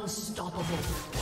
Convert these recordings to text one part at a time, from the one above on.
Unstoppable.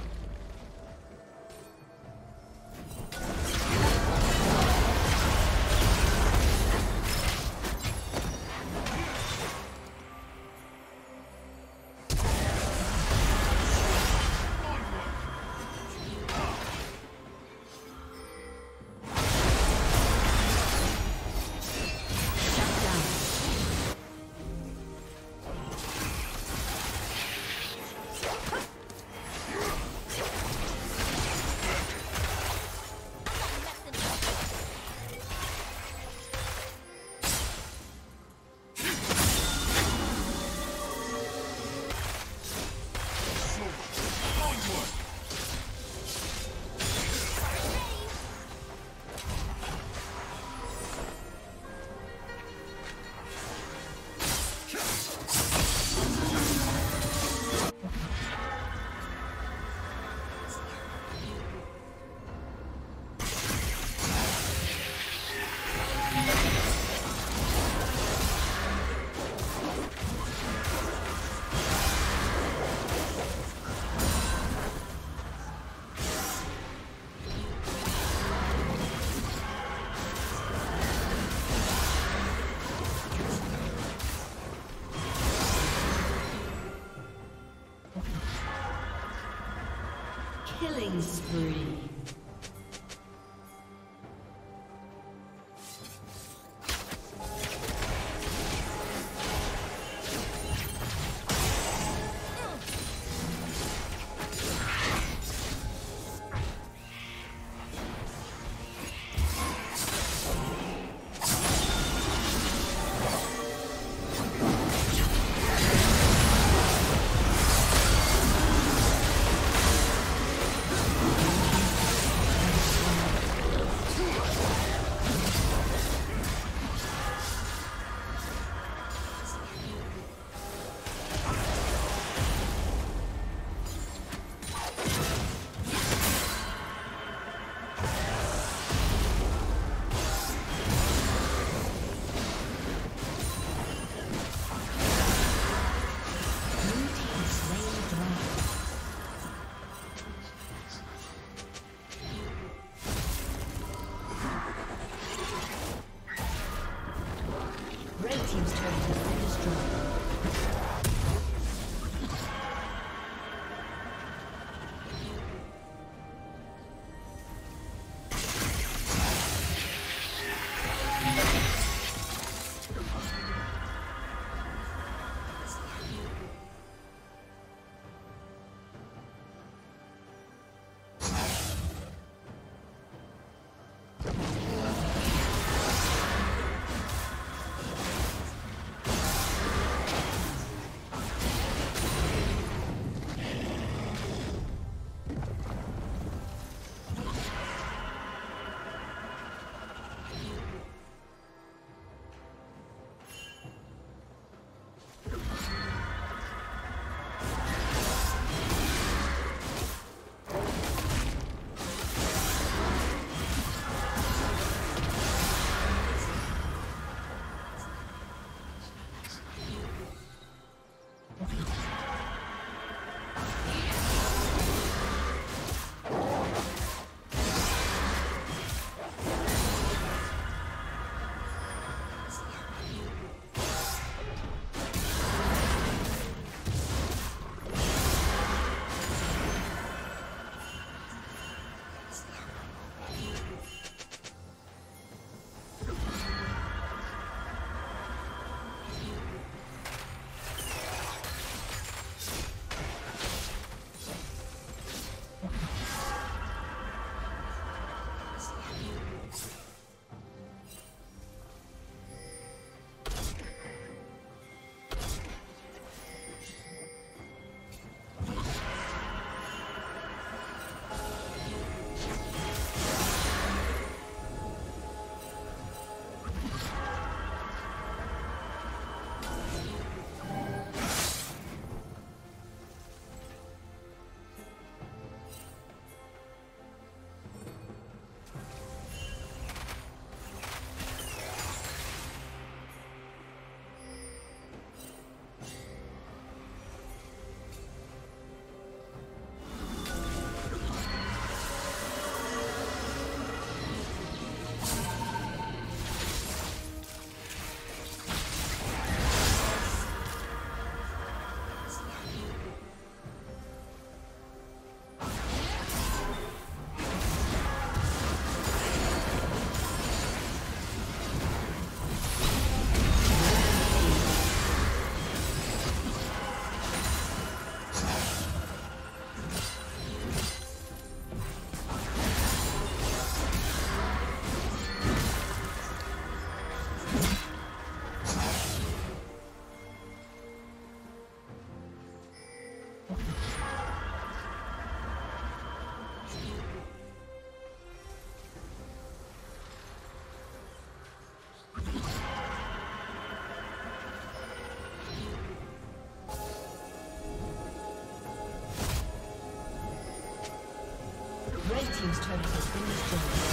Team's turret has been destroyed.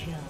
Kill.